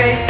okay.